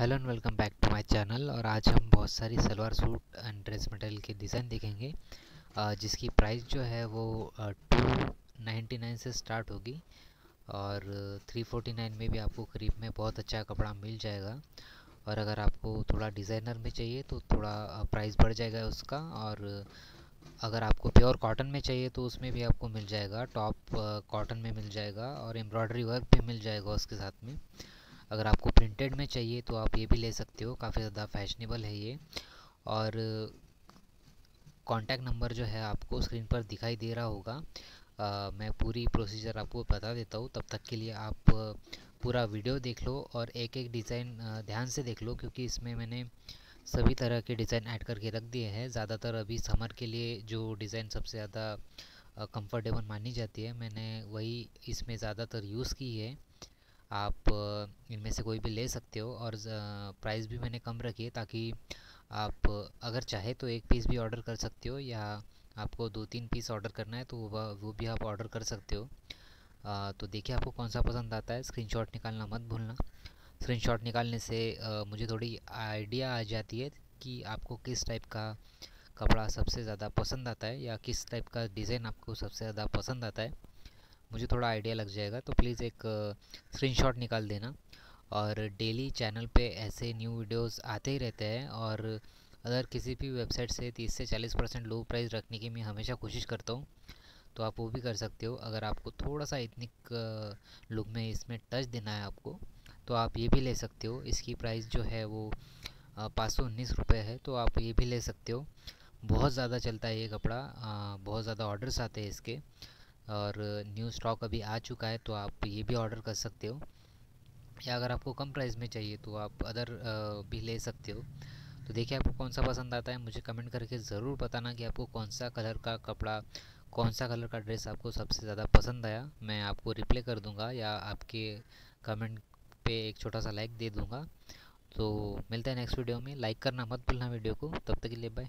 Hello and welcome back to my channel. और आज हम बहुत सारी salwar suit and dress material के डिज़ाइन देखेंगे। जिसकी प्राइस जो है वो टू नाइन्टी नाइन से स्टार्ट होगी। और थ्री फोर्टी नाइन में भी आपको करीब में बहुत अच्छा कपड़ा मिल जाएगा। और अगर आपको थोड़ा डिज़ाइनर में चाहिए तो थोड़ा प्राइस बढ़ जाएगा उसका। और अगर आपको प्योर कॉटन में चाहिए तो उसमें भी आपको मिल जाएगा। टॉप कॉटन में मिल जाएगा और एम्ब्रॉयडरी वर्क भी मिल जाएगा उसके साथ में। अगर आपको प्रिंटेड में चाहिए तो आप ये भी ले सकते हो काफ़ी ज़्यादा फैशनेबल है ये। और कॉन्टैक्ट नंबर जो है आपको स्क्रीन पर दिखाई दे रहा होगा। आ, मैं पूरी प्रोसीजर आपको बता देता हूँ तब तक के लिए आप पूरा वीडियो देख लो और एक एक डिज़ाइन ध्यान से देख लो क्योंकि इसमें मैंने सभी तरह के डिज़ाइन ऐड करके रख दिए हैं। ज़्यादातर अभी समर के लिए जो डिज़ाइन सबसे ज़्यादा कंफर्टेबल मानी जाती है मैंने वही इसमें ज़्यादातर यूज़ की है। आप इनमें से कोई भी ले सकते हो और प्राइस भी मैंने कम रखी है ताकि आप अगर चाहे तो एक पीस भी ऑर्डर कर सकते हो या आपको दो तीन पीस ऑर्डर करना है तो वो भी आप ऑर्डर कर सकते हो। आ, तो देखिए आपको कौन सा पसंद आता है स्क्रीनशॉट निकालना मत भूलना। स्क्रीनशॉट निकालने से आ, मुझे थोड़ी आइडिया आ जाती है कि आपको किस टाइप का कपड़ा सबसे ज़्यादा पसंद आता है या किस टाइप का डिज़ाइन आपको सबसे ज़्यादा पसंद आता है। मुझे थोड़ा आइडिया लग जाएगा तो प्लीज़ एक स्क्रीनशॉट निकाल देना। और डेली चैनल पे ऐसे न्यू वीडियोस आते ही रहते हैं और अगर किसी भी वेबसाइट से 30 से 40 परसेंट लो प्राइस रखने की मैं हमेशा कोशिश करता हूँ तो आप वो भी कर सकते हो। अगर आपको थोड़ा सा इतनिक लुक में इसमें टच देना है आपको तो आप ये भी ले सकते हो। इसकी प्राइस जो है वो पाँच सौ उन्नीस रुपये है तो आप ये भी ले सकते हो। बहुत ज़्यादा चलता है ये कपड़ा बहुत ज़्यादा ऑर्डर्स आते हैं इसके। और न्यू स्टॉक अभी आ चुका है तो आप ये भी ऑर्डर कर सकते हो। या अगर आपको कम प्राइस में चाहिए तो आप अदर भी ले सकते हो। तो देखिए आपको कौन सा पसंद आता है, मुझे कमेंट करके ज़रूर बताना कि आपको कौन सा कलर का कपड़ा, कौन सा कलर का ड्रेस आपको सबसे ज़्यादा पसंद आया। मैं आपको रिप्लाई कर दूँगा या आपके कमेंट पे एक छोटा सा लाइक दे दूँगा। तो मिलते हैं नेक्स्ट वीडियो में। लाइक करना मत भूलना वीडियो को। तब तक के लिए बाय